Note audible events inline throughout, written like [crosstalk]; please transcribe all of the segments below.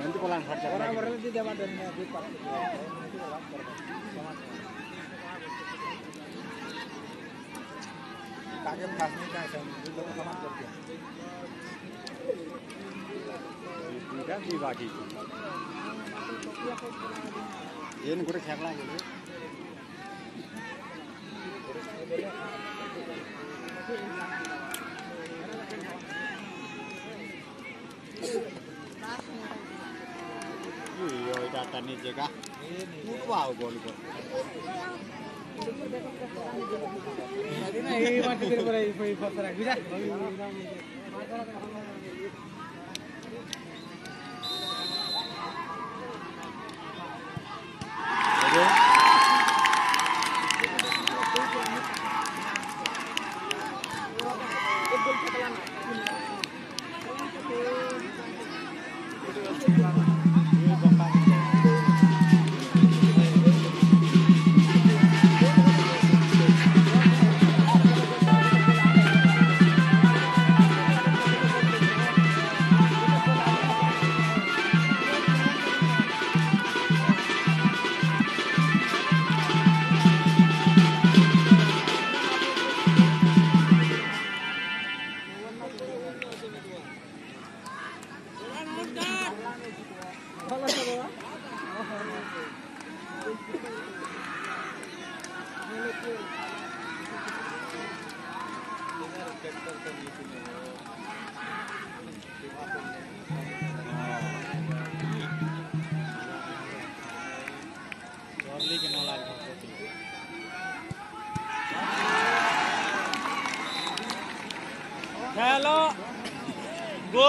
nanti pulang harga orang-orang dapat इटा नहीं जगह टूटवाओ गोल को এই মাটির উপরে এই ফসল রাখবি না?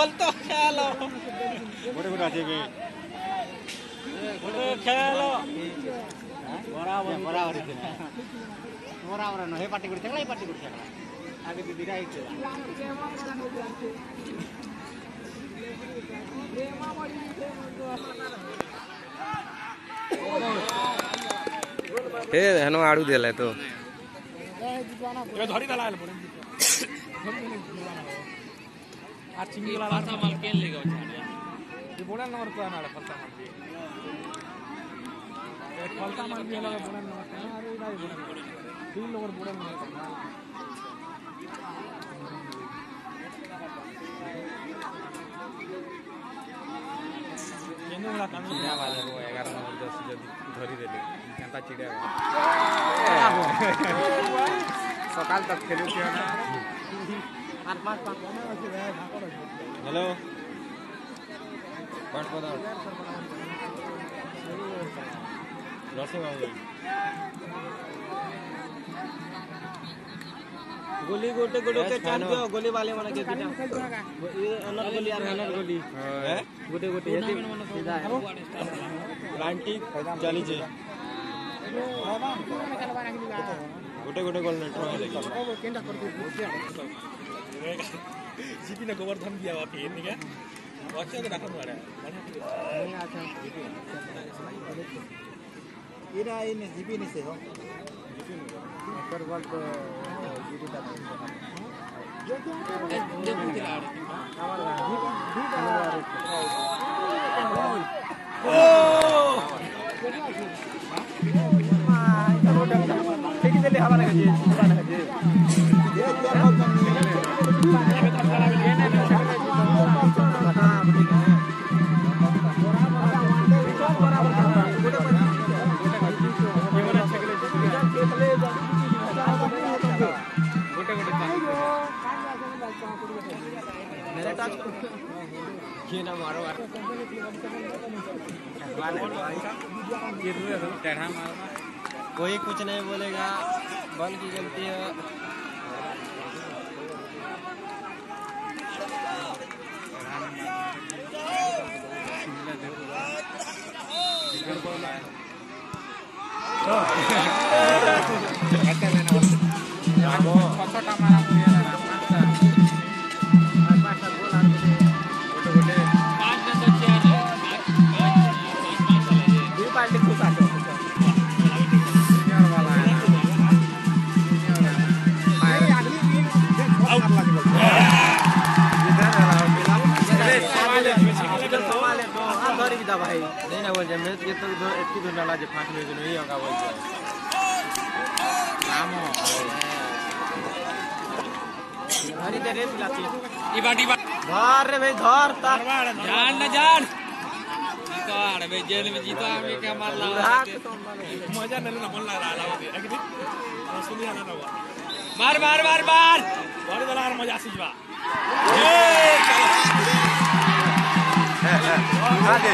গোল তো খেলো গোটে গোটে আছে বে গোটে খেলো বরাবর বরাবর আছে বরাবর ন হে পার্টি করছে এই পার্টি করছে আগে দিদিরা আইছে हे हेनो आड़ू देले तो এবার ধরি দালা এলো ಆರ್ಚಿಂಗಿಗಳ ಪಾಸ ಮಲ್ಕೆ ಎಲ್ಲಿ ಈಗ ಚಾಡಿ ಈ ಬುಡನ್ ನೋಡ್ತಾನ ನಾಳೆ ಫಲ್ತ ಮಲ್ಬಿ ಫಲ್ತ ಮಲ್ಬಿ ಎಲ್ಲ ಬುಡನ್ ನೋಡ್ತಾನ ಅದು ಇದಾಗಿ ಬುಡನ್ ಫೀಲ್ ಓವರ್ ಬುಡನ್ ನೋಡ್ತಾನ କେନୁ ଗୁଡ଼ା କାମ ଚିଡ଼ା ବାଜିବ ଏଗାର ନମ୍ବର ଦଶ ଯଦି ଧରିଦେଲେ କେନ୍ତା ଚିଡ଼ା ସକାଳ ତକ ଖେଳୁଥିବ ନା हेलो। पाठ बताओ नर्सिंग गोली गोटे गोटे के टाइम पे गोली वाले माने के बिना ये अनर गोली यार अनर गोली। हाँ। है। गोटे गोटे ये सीधा है। प्लांटिक चली जे गोटे गोटे गोल नेट रहे लगी जीपी ने गोवर्धन दिया वापी ये क्या अच्छा के रखा मारा नहीं अच्छा इरा इन जीपी ने से हो पर वर्क जीपी का जो क्या है जो खिलाड़ी हमारा जीपी ये ना मारो टेढ़ा मारो कोई कुछ नहीं बोलेगा। बल की गलती है। [laughs] तो, ना बोल मैं ये तो दो एक दो नाला जे फाट में नहीं होगा बोल जाए नाम हो धरी दे रे पिलाती ई बाटी धर रे भाई धर तार। जान ना जान। जीतो आड़े भाई जेल में जीतो आगे क्या मार ला मज़ा नहीं ना बोल रहा लाओ दे। सुनिया ना हुआ। मार मार मार मार। बड़ी दला मज़ा से जवा [laughs] आगे।